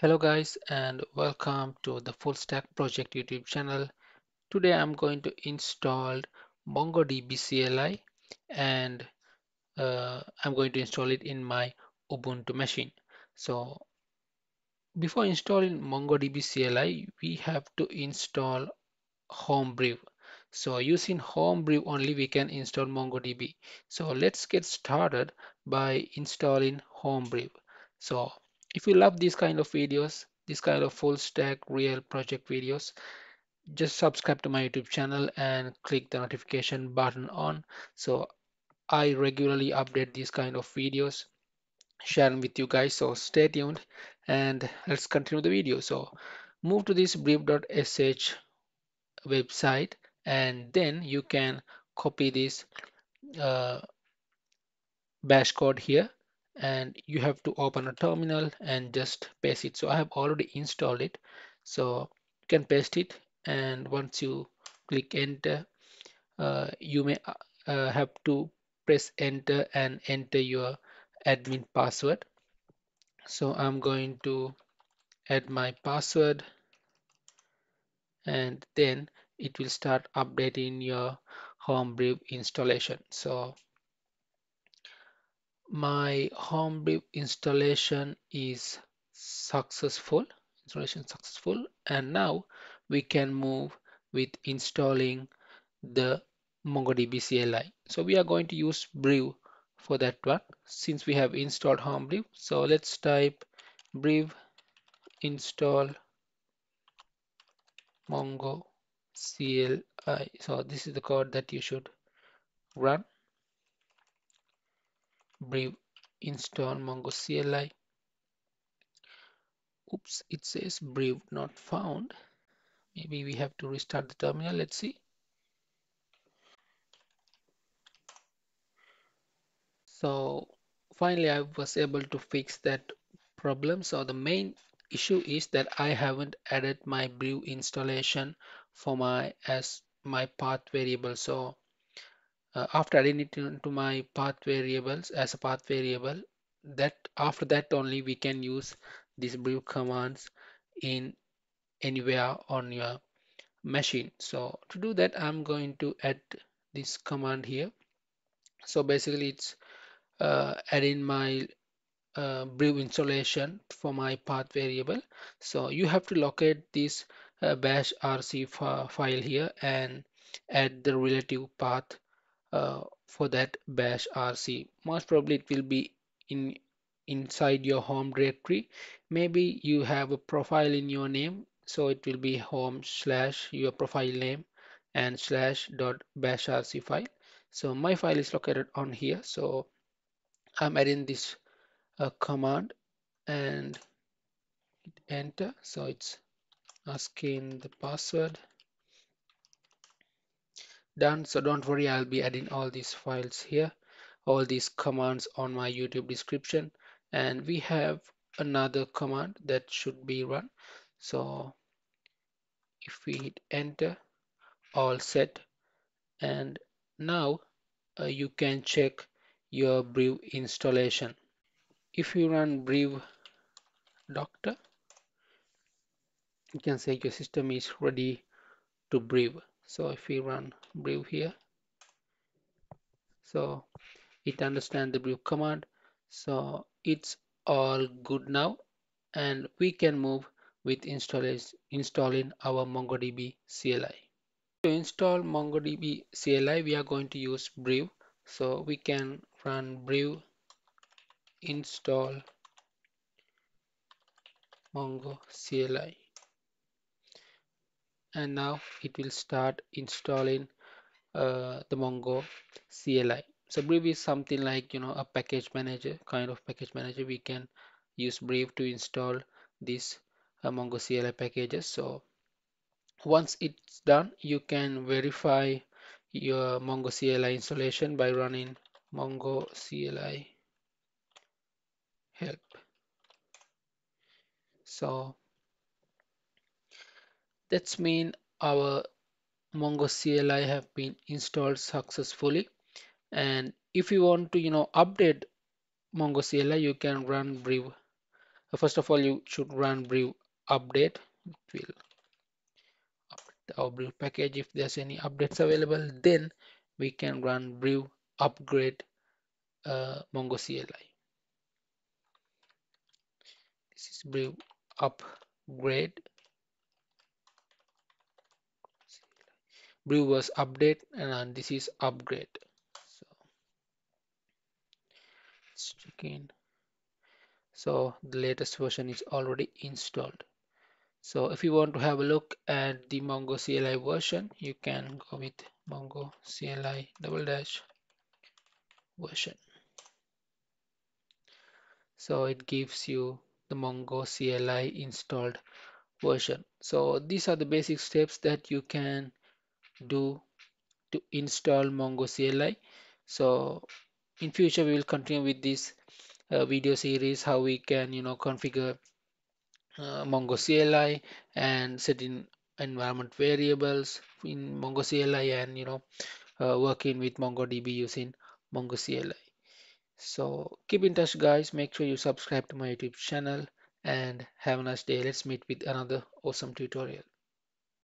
Hello guys and welcome to the Full Stack Project YouTube channel. Today I'm going to install MongoDB CLI and uh, I'm going to install it in my Ubuntu machine. So before installing MongoDB CLI, we have to install Homebrew. So using Homebrew only we can install MongoDB. So let's get started by installing Homebrew. So if you love these kind of videos, this kind of full stack real project videos, just subscribe to my YouTube channel and click the notification button on. So I regularly update these kind of videos, sharing with you guys. So stay tuned and let's continue the video. So move to this brew.sh website and then you can copy this uh, bash code here and you have to open a terminal and just paste it. So I have already installed it. So you can paste it and once you click enter uh, you may uh, have to press enter and enter your admin password. So I'm going to add my password and then it will start updating your homebrew installation. So my homebrew installation is successful installation successful and now we can move with installing the MongoDB CLI so we are going to use brew for that one since we have installed homebrew so let's type brew install mongo CLI so this is the code that you should run brew install mongo CLI oops it says brew not found. Maybe we have to restart the terminal. Let's see. So finally I was able to fix that problem. So the main issue is that I haven't added my brew installation for my as my path variable. So uh, after adding it into my path variables as a path variable that after that only we can use these brew commands in anywhere on your machine. So to do that I'm going to add this command here. So basically it's uh, adding my uh, brew installation for my path variable. So you have to locate this uh, bash rc file here and add the relative path uh, for that bash rc most probably it will be in inside your home directory. Maybe you have a profile in your name so it will be home slash your profile name and slash dot bash rc file. So my file is located on here. So i'm adding this a command and enter. So it's asking the password done so don't worry I'll be adding all these files here all these commands on my YouTube description and we have another command that should be run. So if we hit enter all set and now uh, you can check your brew installation. If you run brew doctor you can say your system is ready to brew so if we run brew here so it understands the brew command. So it's all good now and we can move with installing our MongoDB CLI. To install MongoDB CLI we are going to use brew. So we can run brew install mongo CLI and now it will start installing uh, the Mongo CLI. So Brew is something like you know a package manager kind of package manager. We can use Brew to install these uh, Mongo CLI packages. So once it's done, you can verify your Mongo CLI installation by running Mongo CLI help. So that's mean our Mongo CLI have been installed successfully. And if you want to you know update Mongo CLI you can run brew. First of all you should run brew update. It will update our brew package. If there's any updates available then we can run brew upgrade uh, mongo cli this is brew upgrade brew was update and this is upgrade. So let's check in. So the latest version is already installed. So if you want to have a look at the mongo cli version you can go with mongo cli double dash version. So it gives you the mongo cli installed version. So these are the basic steps that you can do to install Mongo CLI. So in future we will continue with this uh, video series how we can you know configure uh, Mongo CLI and set in environment variables in Mongo CLI and you know uh, working with MongoDB using Mongo CLI. So keep in touch guys, make sure you subscribe to my YouTube channel and have a nice day. Let's meet with another awesome tutorial.